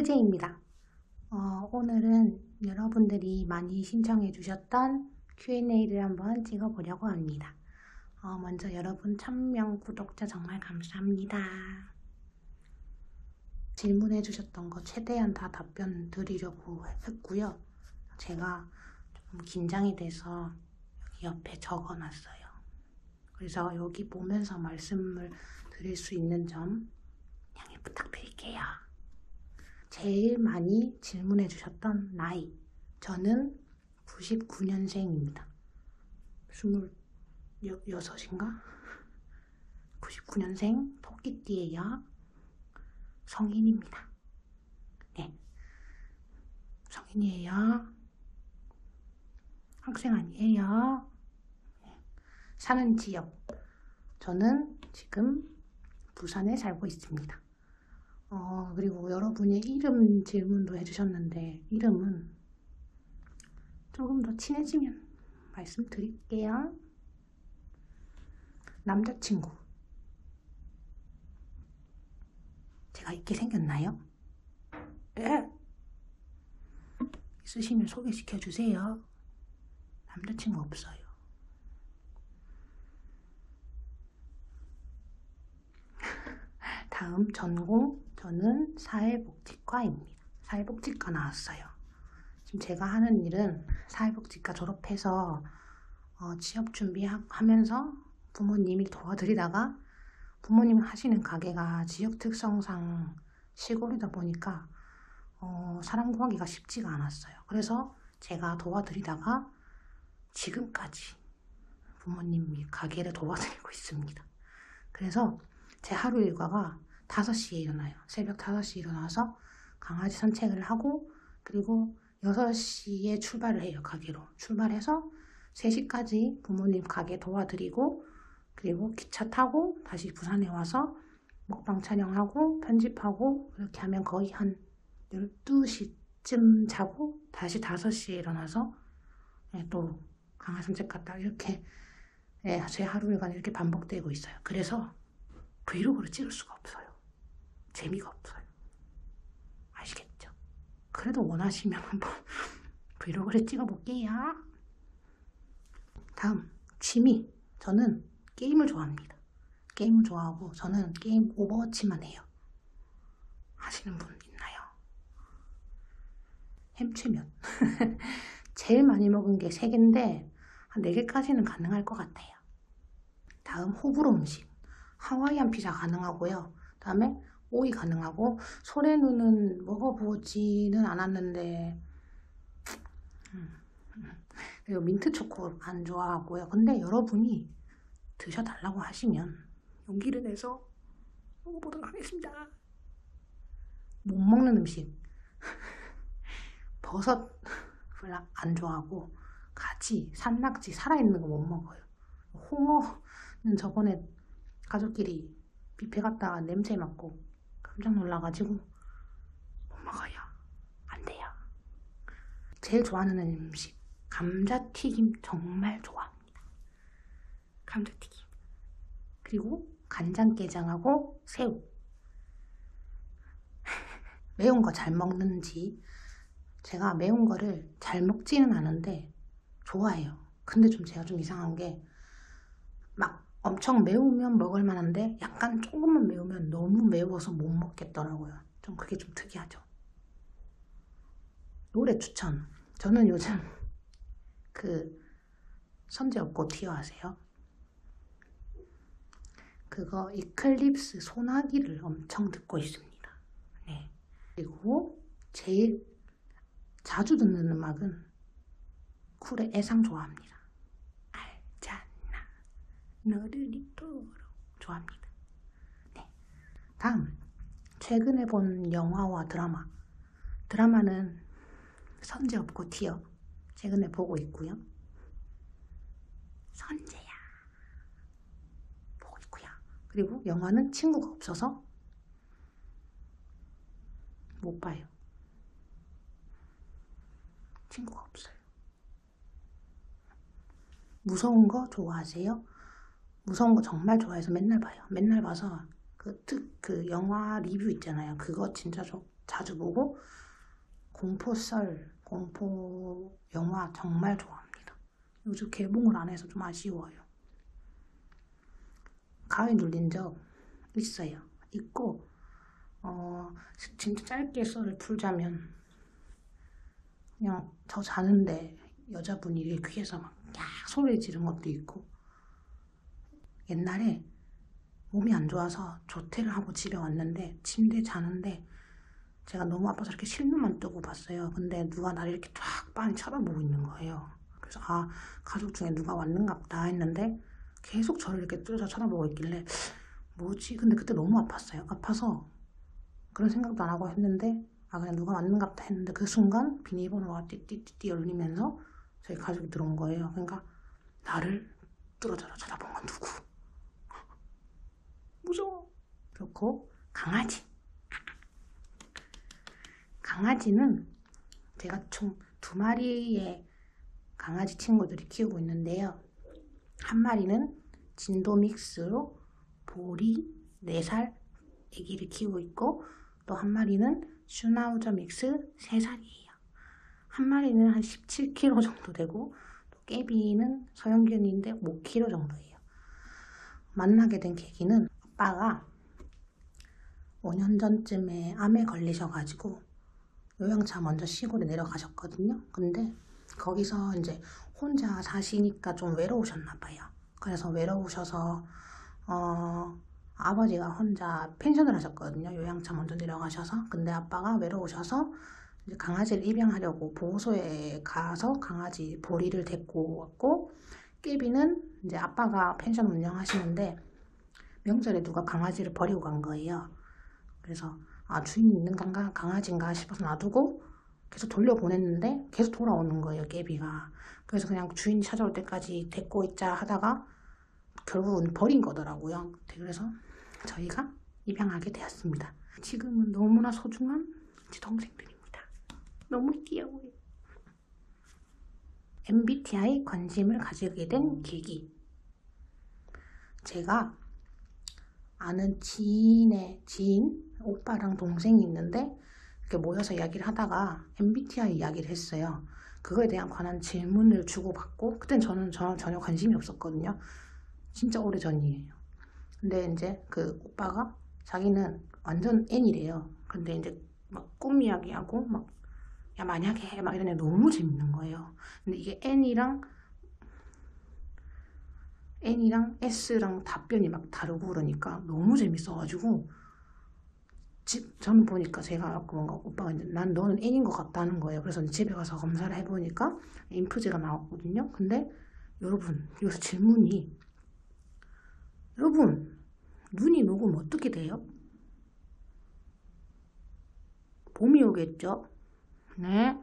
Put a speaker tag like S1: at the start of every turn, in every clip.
S1: 인프제입니다. 어, 오늘은 여러분들이 많이 신청해 주셨던 Q&A를 한번 찍어보려고 합니다. 어, 먼저 여러분 천명 구독자 정말 감사합니다. 질문해 주셨던 거 최대한 다 답변 드리려고 했고요. 제가 좀 긴장이 돼서 옆에 적어 놨어요. 그래서 여기 보면서 말씀을 드릴 수 있는 점 양해 부탁드릴게요. 제일 많이 질문해 주셨던 나이. 저는 99년생입니다. 26인가? 99년생 토끼띠예요. 성인입니다. 네. 성인이에요. 학생 아니에요. 사는 지역. 저는 지금 부산에 살고 있습니다. 어, 그리고 여러분이 이름 질문도 해주셨는데, 이름은 조금 더 친해지면 말씀드릴게요. 남자친구. 제가 있게 생겼나요? 예. 있으시면 소개시켜 주세요. 남자친구 없어요. 다음 전공 저는 사회복지과입니다. 사회복지과 나왔어요. 지금 제가 하는 일은 사회복지과 졸업해서 어, 취업 준비하면서 부모님이 도와드리다가 부모님 하시는 가게가 지역 특성상 시골이다 보니까 어, 사람 구하기가 쉽지가 않았어요. 그래서 제가 도와드리다가 지금까지 부모님이 가게를 도와드리고 있습니다. 그래서 제 하루 일과가 5시에 일어나요. 새벽 5시에 일어나서 강아지 산책을 하고 그리고 6시에 출발을 해요. 가게로. 출발해서 3시까지 부모님 가게 도와드리고 그리고 기차 타고 다시 부산에 와서 먹방 촬영하고 편집하고 이렇게 하면 거의 한 12시쯤 자고 다시 5시에 일어나서 예, 또 강아지 산책 갔다 이렇게 예, 제 하루 일과는 이렇게 반복되고 있어요. 그래서 브이로그를 찍을 수가 없어요. 재미가 없어요. 아시겠죠? 그래도 원하시면 한번 브이로그를 찍어볼게요. 다음, 취미. 저는 게임을 좋아합니다. 게임을 좋아하고 저는 게임 오버워치만 해요. 하시는 분 있나요? 햄치면. 제일 많이 먹은 게 3개인데 한 4개까지는 가능할 것 같아요. 다음, 호불호 음식. 하와이안 피자 가능하고요. 다음에 오이 가능하고 소래눈은 먹어보지는 않았는데 음, 음. 그리고 민트 초코 안 좋아하고요. 근데 여러분이 드셔달라고 하시면 용기를 내서 먹어보도록 하겠습니다. 못 먹는 음식 버섯 안 좋아하고 가지, 산낙지 살아있는 거 못 먹어요. 홍어는 저번에 가족끼리 뷔페 갔다가 냄새 맡고 깜짝 놀라가지고 못 먹어요. 안 돼요. 제일 좋아하는 음식 감자튀김 정말 좋아합니다. 감자튀김 그리고 간장게장하고 새우 매운 거 잘 먹는지 제가 매운 거를 잘 먹지는 않은데 좋아해요. 근데 좀 제가 좀 이상한 게막 엄청 매우면 먹을 만한데 약간 조금만 매우면 너무 매워서 못 먹겠더라고요. 좀 그게 좀 특이하죠. 노래 추천. 저는 요즘 그 선제 없고 티어 아세요? 그거 이클립스 소나기를 엄청 듣고 있습니다. 네. 그리고 제일 자주 듣는 음악은 쿨의 애상 좋아합니다. 너를 잊도록 좋아합니다. 네. 다음 최근에 본 영화와 드라마. 드라마는 선제 없고 티어. 최근에 보고 있고요. 선제야. 보고 있고요. 그리고 영화는 친구가 없어서 못 봐요. 친구가 없어요. 무서운 거 좋아하세요? 무서운 거 정말 좋아해서 맨날 봐요. 맨날 봐서 그 특, 그 영화 리뷰 있잖아요. 그거 진짜 좀 자주 보고 공포 썰, 공포 영화 정말 좋아합니다. 요즘 개봉을 안 해서 좀 아쉬워요. 가위 눌린 적 있어요. 있고 어 진짜 짧게 썰을 풀자면 그냥 저 자는데 여자분이 귀에서 막 야 소리 지른 것도 있고 옛날에 몸이 안 좋아서 조퇴를 하고 집에 왔는데 침대에 자는데 제가 너무 아파서 이렇게 실눈만 뜨고 봤어요. 근데 누가 나를 이렇게 쫙 빤히 쳐다보고 있는 거예요. 그래서 아 가족 중에 누가 왔는가 보다 했는데 계속 저를 이렇게 뚫어져 쳐다보고 있길래 뭐지? 근데 그때 너무 아팠어요. 아파서 그런 생각도 안 하고 했는데 아 그냥 누가 왔는가 보다 했는데 그 순간 비밀번호가 띠띠띠띠 열리면서 저희 가족이 들어온 거예요. 그러니까 나를 뚫어져라 쳐다본 건 누구? 무서워. 그렇고 강아지. 강아지는 제가 총 두 마리의 강아지 친구들이 키우고 있는데요. 한 마리는 진도 믹스로 보리 4살 아기를 키우고 있고 또 한 마리는 슈나우저 믹스 3살이에요. 한 마리는 한 17kg 정도 되고 또 깨비는 서영균인데 5kg 정도예요. 만나게 된 계기는 아빠가 5년 전쯤에 암에 걸리셔가지고 요양차 먼저 시골에 내려가셨거든요. 근데 거기서 이제 혼자 사시니까 좀 외로우셨나 봐요. 그래서 외로우셔서 어 아버지가 혼자 펜션을 하셨거든요. 요양차 먼저 내려가셔서. 근데 아빠가 외로우셔서 이제 강아지를 입양하려고 보호소에 가서 강아지 보리를 데리고 왔고 깨비는 이제 아빠가 펜션 운영하시는데 명절에 누가 강아지를 버리고 간 거예요. 그래서 아 주인이 있는 건가 강아지인가 싶어서 놔두고 계속 돌려보냈는데 계속 돌아오는 거예요 깨비가. 그래서 그냥 주인 찾아올 때까지 데리고 있자 하다가 결국은 버린 거더라고요. 그래서 저희가 입양하게 되었습니다. 지금은 너무나 소중한 제 동생들입니다. 너무 귀여워요. MBTI 관심을 가지게 된 계기. 제가 아는 지인의 지인 오빠랑 동생이 있는데 이렇게 모여서 이야기를 하다가 MBTI 이야기를 했어요. 그거에 대한 관한 질문을 주고받고 그땐 저는 저, 전혀 관심이 없었거든요. 진짜 오래 전이에요. 근데 이제 그 오빠가 자기는 완전 N이래요. 근데 이제 막 꿈 이야기하고 막 야 만약에 막 이런 애 너무 재밌는 거예요. 근데 이게 N이랑 N이랑 S랑 답변이 막 다르고 그러니까 너무 재밌어가지고 집, 저는 보니까 제가 뭔가 오빠가 이제 난 너는 N인 것 같다는 거예요. 그래서 집에 가서 검사를 해보니까 인프제가 나왔거든요. 근데 여러분 여기서 질문이 여러분 눈이 녹으면 어떻게 돼요? 봄이 오겠죠? 네,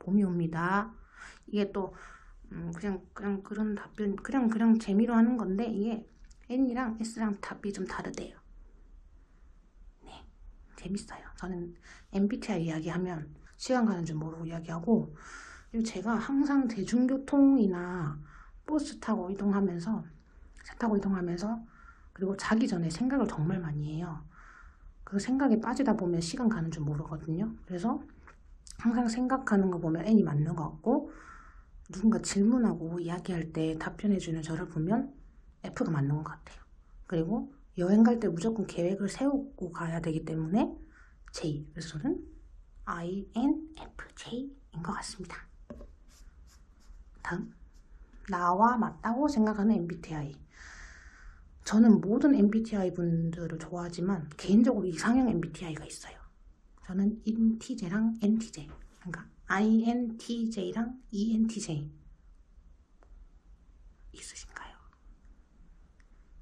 S1: 봄이 옵니다. 이게 또 음, 그냥 그냥 그런 답변 그냥 그냥 재미로 하는 건데 이게 N이랑 S랑 답이 좀 다르대요. 네, 재밌어요. 저는 MBTI 이야기하면 시간 가는 줄 모르고 이야기하고 그리고 제가 항상 대중교통이나 버스 타고 이동하면서 차 타고 이동하면서 그리고 자기 전에 생각을 정말 많이 해요. 그 생각에 빠지다 보면 시간 가는 줄 모르거든요. 그래서 항상 생각하는 거 보면 N이 맞는 것 같고 누군가 질문하고 이야기할 때 답변해주는 저를 보면 F가 맞는 것 같아요. 그리고 여행 갈 때 무조건 계획을 세우고 가야 되기 때문에 J. 그래서 저는 INFJ인 것 같습니다. 다음. 나와 맞다고 생각하는 MBTI. 저는 모든 MBTI 분들을 좋아하지만 개인적으로 이상형 MBTI가 있어요. 저는 INTJ랑 NTJ. 그러니까 INTJ랑 ENTJ 있으신가요?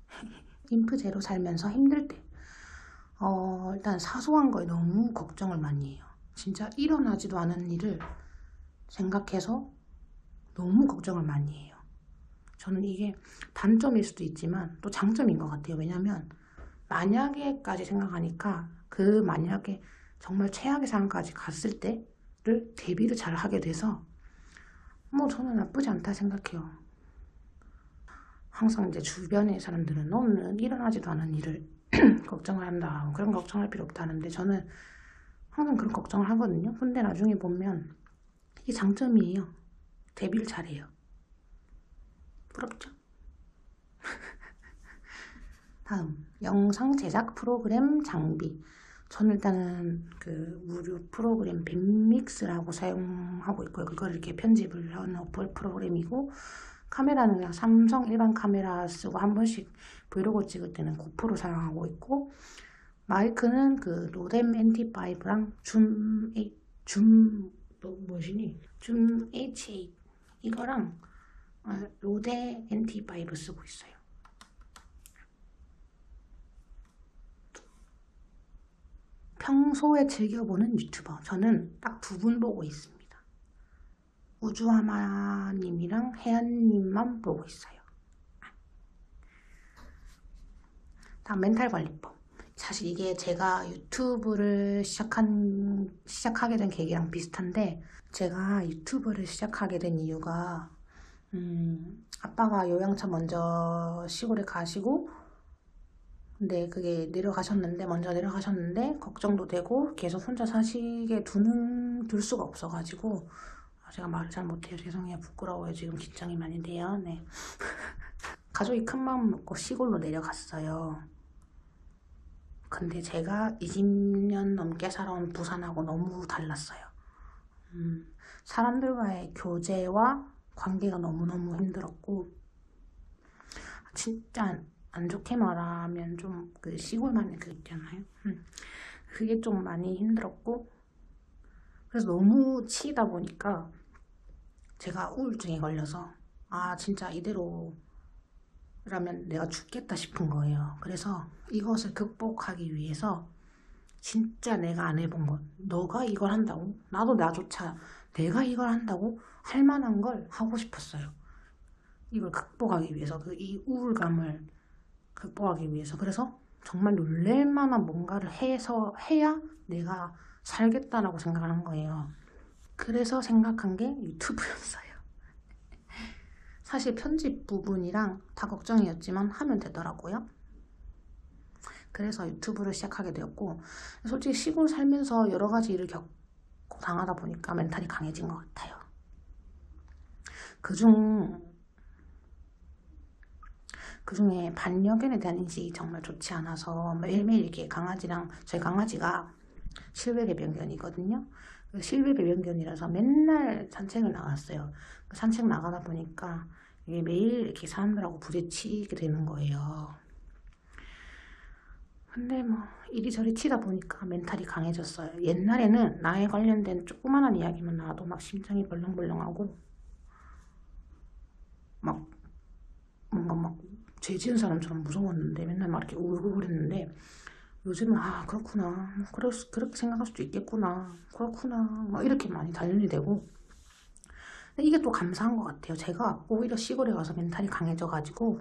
S1: 인프 제로 살면서 힘들 때 어, 일단 사소한 거에 너무 걱정을 많이 해요. 진짜 일어나지도 않은 일을 생각해서 너무 걱정을 많이 해요. 저는 이게 단점일 수도 있지만 또 장점인 것 같아요. 왜냐면 만약에까지 생각하니까 그 만약에 정말 최악의 상황까지 갔을 때 를 대비를 잘 하게 돼서 뭐 저는 나쁘지 않다 생각해요. 항상 이제 주변의 사람들은 너는 일어나지도 않은 일을 걱정을 한다. 그런 거 걱정할 필요 없다는데 저는 항상 그런 걱정을 하거든요. 근데 나중에 보면 이게 장점이에요. 대비를 잘해요. 부럽죠? 다음 영상 제작 프로그램 장비. 저는 일단은 그 무료 프로그램 빅믹스라고 사용하고 있고요. 그걸 이렇게 편집을 하는 어플 프로그램이고 카메라는 그냥 삼성 일반 카메라 쓰고 한 번씩 브이로그 찍을 때는 고프로 사용하고 있고 마이크는 그 로뎀 NT5랑 줌 A, 줌 뭐, 뭐시니? 줌 H8 이거랑 아, 로데 NT5 쓰고 있어요. 평소에 즐겨보는 유튜버 저는 딱 두 분 보고 있습니다. 우주하마님이랑 혜연님만 보고 있어요. 다음 멘탈 관리법. 사실 이게 제가 유튜브를 시작한 시작하게 된 계기랑 비슷한데 제가 유튜브를 시작하게 된 이유가 음, 아빠가 요양차 먼저 시골에 가시고 근데 그게 내려가셨는데 먼저 내려가셨는데 걱정도 되고 계속 혼자 사시게 두는 둘 수가 없어가지고 아, 제가 말을 잘 못해요. 죄송해요. 부끄러워요. 지금 긴장이 많이 돼요. 네. 가족이 큰 마음 먹고 시골로 내려갔어요. 근데 제가 20년 넘게 살아온 부산하고 너무 달랐어요. 음, 사람들과의 교제와 관계가 너무너무 힘들었고 진짜 안 좋게 말하면 좀 그 시골만의 그 있잖아요. 음. 그게 좀 많이 힘들었고 그래서 너무 치이다 보니까 제가 우울증에 걸려서 아 진짜 이대로라면 내가 죽겠다 싶은 거예요. 그래서 이것을 극복하기 위해서 진짜 내가 안 해본 것 너가 이걸 한다고? 나도 나조차 내가 이걸 한다고? 할 만한 걸 하고 싶었어요. 이걸 극복하기 위해서 그 이 우울감을 극복하기 위해서 그래서 정말 놀랄 만한 뭔가를 해서 해야 내가 살겠다라고 생각하는 거예요. 그래서 생각한 게 유튜브였어요. 사실 편집 부분이랑 다 걱정이었지만 하면 되더라고요. 그래서 유튜브를 시작하게 되었고 솔직히 시골 살면서 여러 가지 일을 겪고 당하다 보니까 멘탈이 강해진 것 같아요. 그중 그 중에 반려견에 대한 인식이 정말 좋지 않아서 매일매일 이렇게 강아지랑 저희 강아지가 실외 배변견이거든요. 그 실외 배변견이라서 맨날 산책을 나갔어요. 그 산책 나가다 보니까 이게 매일 이렇게 사람들하고 부딪히게 되는 거예요. 근데 뭐 이리저리 치다 보니까 멘탈이 강해졌어요. 옛날에는 나에 관련된 조그만한 이야기만 나와도 막 심장이 벌렁벌렁하고 막 뭔가 막 죄 지은 사람처럼 무서웠는데 맨날 막 이렇게 울고 그랬는데 요즘은 아 그렇구나. 수, 그렇게 생각할 수도 있겠구나. 그렇구나. 막 이렇게 많이 단련이 되고. 근데 이게 또 감사한 것 같아요. 제가 오히려 시골에 가서 멘탈이 강해져 가지고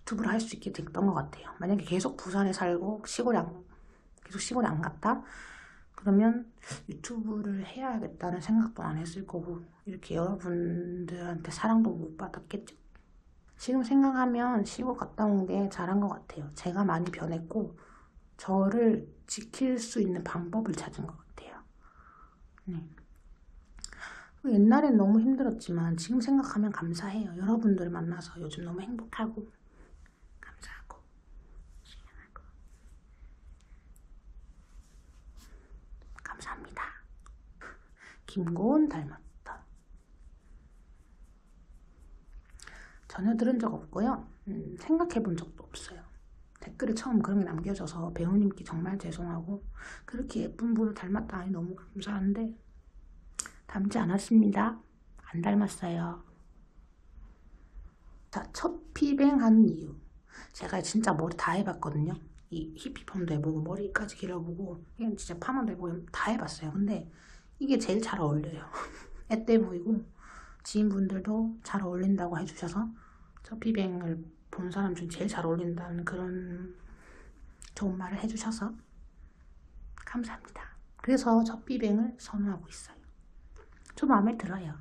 S1: 유튜브를 할 수 있게 됐던 것 같아요. 만약에 계속 부산에 살고 시골에 안, 계속 시골에 안 갔다? 그러면 유튜브를 해야겠다는 생각도 안 했을 거고 이렇게 여러분들한테 사랑도 못 받았겠죠 지금 생각하면 시골 갔다 온 게 잘한 것 같아요. 제가 많이 변했고 저를 지킬 수 있는 방법을 찾은 것 같아요. 네. 옛날엔 너무 힘들었지만 지금 생각하면 감사해요. 여러분들 만나서 요즘 너무 행복하고 감사하고 신기하고 감사합니다. 김고은 닮았다. 전혀 들은 적 없고요. 음, 생각해 본 적도 없어요. 댓글에 처음 그런 게 남겨져서 배우님께 정말 죄송하고 그렇게 예쁜 분을 닮았다 니 너무 감사한데 닮지 않았습니다. 안 닮았어요. 자, 첫 피뱅한 이유. 제가 진짜 머리 다 해봤거든요. 이 히피펌도 해보고 머리까지 길어보고 그냥 진짜 파마도 해보고 다 해봤어요. 근데 이게 제일 잘 어울려요. 앳돼 보이고 지인분들도 잘 어울린다고 해주셔서 저피뱅을 본 사람 중에 제일 잘 어울린다는 그런 좋은 말을 해주셔서 감사합니다. 그래서 저비뱅을 선호하고 있어요. 저 마음에 들어요.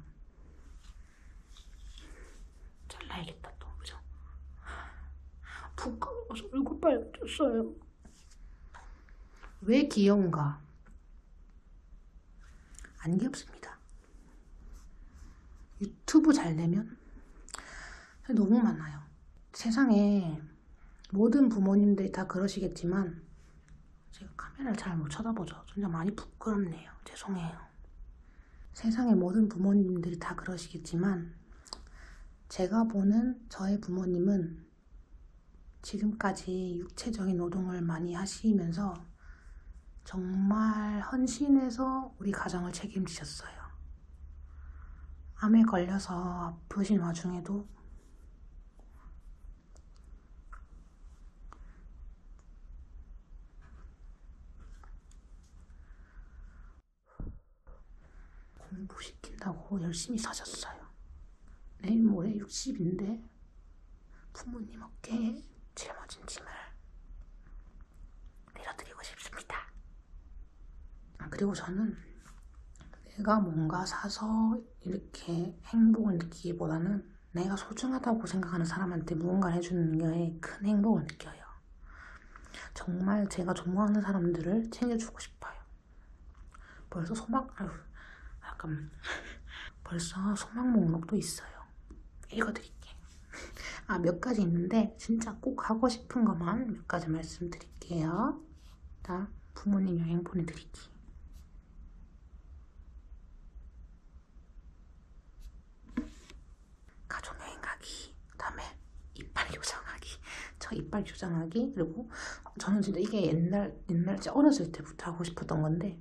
S1: 잘라야겠다 또 그죠? 부끄러워서 얼굴 빨개졌어요. 왜 귀여운가? 안 귀엽습니다. 유튜브 잘 되면 너무 많아요. 세상에 모든 부모님들이 다 그러시겠지만 제가 카메라를 잘 못 쳐다보죠. 진짜 많이 부끄럽네요. 죄송해요. 세상의 모든 부모님들이 다 그러시겠지만 제가 보는 저의 부모님은 지금까지 육체적인 노동을 많이 하시면서 정말 헌신해서 우리 가정을 책임지셨어요. 암에 걸려서 아프신 와중에도 공부시킨다고 열심히 사셨어요. 내일 모레 60인데 부모님 어깨에 짊어진 짐을 내려드리고 싶습니다. 아, 그리고 저는 내가 뭔가 사서 이렇게 행복을 느끼기보다는 내가 소중하다고 생각하는 사람한테 무언가를 해주는 게 큰 행복을 느껴요. 정말 제가 좋아하는 사람들을 챙겨주고 싶어요. 벌써 소망, 아유, 잠깐만. 벌써 소망 목록도 있어요. 읽어드릴게요. 아, 몇 가지 있는데, 진짜 꼭 하고 싶은 것만 몇 가지 말씀드릴게요. 자, 부모님 여행 보내드리기. 가족 여행 가기. 그 다음에 이빨 교정하기. 저 이빨 교정하기. 그리고 저는 진짜 이게 옛날, 옛날, 진짜 어렸을 때부터 하고 싶었던 건데,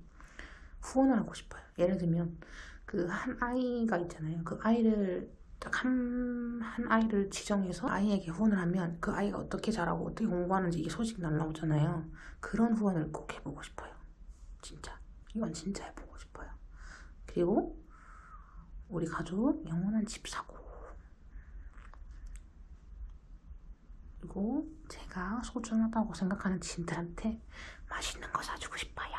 S1: 후원을 하고 싶어요. 예를 들면 그 한 아이가 있잖아요. 그 아이를 딱한 한 아이를 지정해서 아이에게 후원을 하면 그 아이가 어떻게 자라고 어떻게 공부하는지 이게 소식 날라오잖아요. 그런 후원을 꼭 해보고 싶어요. 진짜 이건 진짜 해보고 싶어요. 그리고 우리 가족 영원한 집 사고 그리고 제가 소중하다고 생각하는 지인들한테 맛있는 거 사주고 싶어요.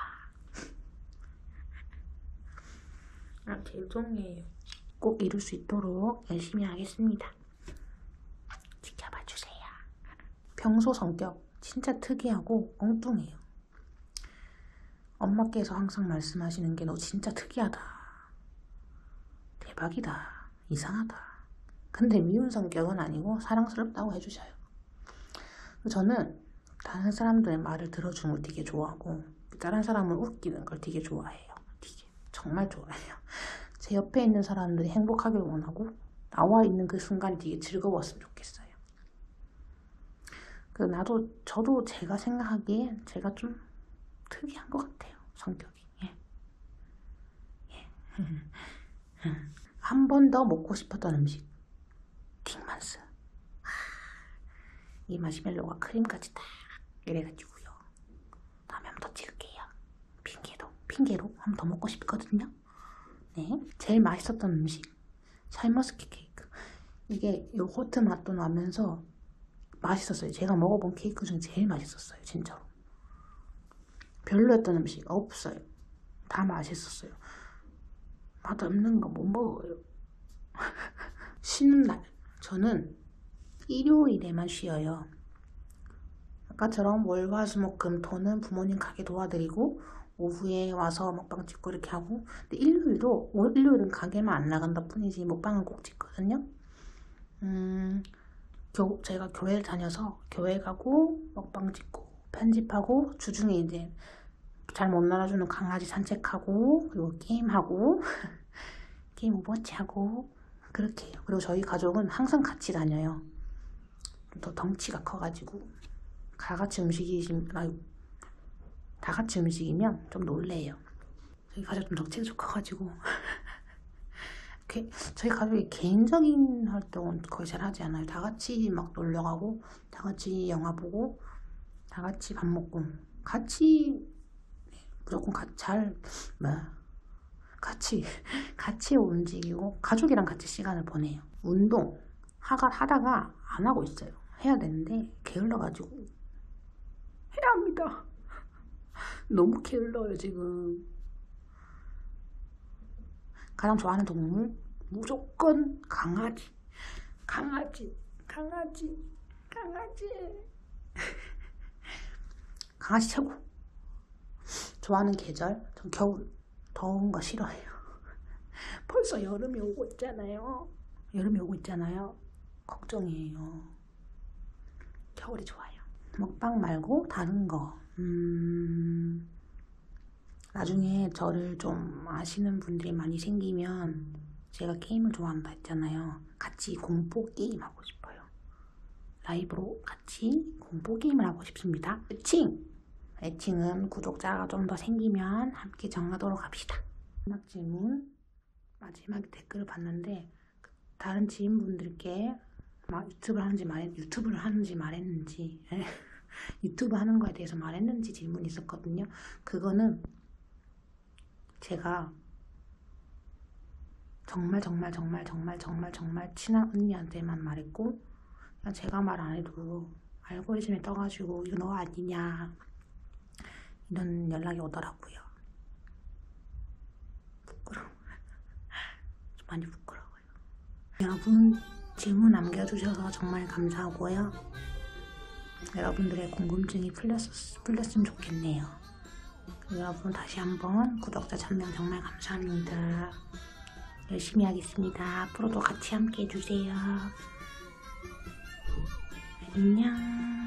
S1: 아, 죄송해요. 꼭 이룰 수 있도록 열심히 하겠습니다. 지켜봐 주세요. 평소 성격 진짜 특이하고 엉뚱해요. 엄마께서 항상 말씀하시는 게 너 진짜 특이하다. 대박이다. 이상하다. 근데 미운 성격은 아니고 사랑스럽다고 해주셔요. 저는 다른 사람들의 말을 들어주는 걸 되게 좋아하고 다른 사람을 웃기는 걸 되게 좋아해요. 정말 좋아해요. 제 옆에 있는 사람들이 행복하길 원하고 나와 있는 그 순간이 되게 즐거웠으면 좋겠어요. 그 나도 저도 제가 생각하기에 제가 좀 특이한 것 같아요. 성격이. 예. 예. 한 번 더 먹고 싶었던 음식. 틱만스. 이 마시멜로가 크림까지 딱 이래가지고요. 다음에 한번 더 찍을게요. 핑계로, 한 번 더 먹고 싶거든요. 네, 제일 맛있었던 음식 샤인머스켓 케이크. 이게 요거트 맛도 나면서 맛있었어요. 제가 먹어본 케이크 중에 제일 맛있었어요. 진짜로. 별로였던 음식 없어요. 다 맛있었어요. 맛 없는 거 못 먹어요. 쉬는 날 저는 일요일에만 쉬어요. 아까처럼 월 화 수 목 금 토는 부모님 가게 도와드리고 오후에 와서 먹방 찍고 이렇게 하고 근데 일요일도 월- 일요일은 가게만 안 나간다 뿐이지 먹방은 꼭 찍거든요. 음, 교, 제가 교회를 다녀서 교회 가고 먹방 찍고 편집하고 주중에 이제 잘 못 놀아주는 강아지 산책하고 그리고 게임하고 게임 오버워치 하고 그렇게 해요. 그리고 저희 가족은 항상 같이 다녀요. 더 덩치가 커가지고 다 같이 움직이시면 아유, 다 같이 움직이면 좀 놀래요. 저희 가족 좀 커가지고 게- 저희 가족이 개인적인 활동은 거의 잘 하지 않아요. 다 같이 막 놀러 가고 다 같이 영화 보고 다 같이 밥 먹고 같이 무조건 가, 잘 뭐, 같이 같이 움직이고 가족이랑 같이 시간을 보내요. 운동 하가 하다가 안 하고 있어요. 해야 되는데 게을러가지고 해야 합니다. 너무 게을러요 지금. 가장 좋아하는 동물 무조건 강아지, 강아지, 강아지, 강아지. 강아지 최고. 좋아하는 계절 전 겨울 더운 거 싫어해요. 벌써 여름이 오고 있잖아요. 여름이 오고 있잖아요. 걱정이에요. 겨울이 좋아요. 먹방 말고 다른 거. 음, 나중에 저를 좀 아시는 분들이 많이 생기면 제가 게임을 좋아한다 했잖아요. 같이 공포 게임 하고 싶어요. 라이브로 같이 공포 게임을 하고 싶습니다. 애칭! 애칭은 구독자가 좀 더 생기면 함께 정하도록 합시다. 마지막 질문. 마지막에 댓글을 봤는데 다른 지인분들께 막 유튜브를 하는지 말했 유튜브를 하는지 말했는지 유튜브 하는 거에 대해서 말했는지 질문이 있었거든요. 그거는 제가 정말 정말 정말 정말 정말 정말 친한 언니한테만 말했고 그냥 제가 말 안 해도 알고리즘에 떠가지고 이거 너 아니냐 이런 연락이 오더라고요. 부끄러워. 좀 많이 부끄러워요. 여러분 질문 남겨주셔서 정말 감사하고요. 여러분들의 궁금증이 풀렸, 풀렸으면 좋겠네요. 여러분 다시 한번 구독자 1000명 정말 감사합니다. 열심히 하겠습니다. 앞으로도 같이 함께 해주세요. 안녕.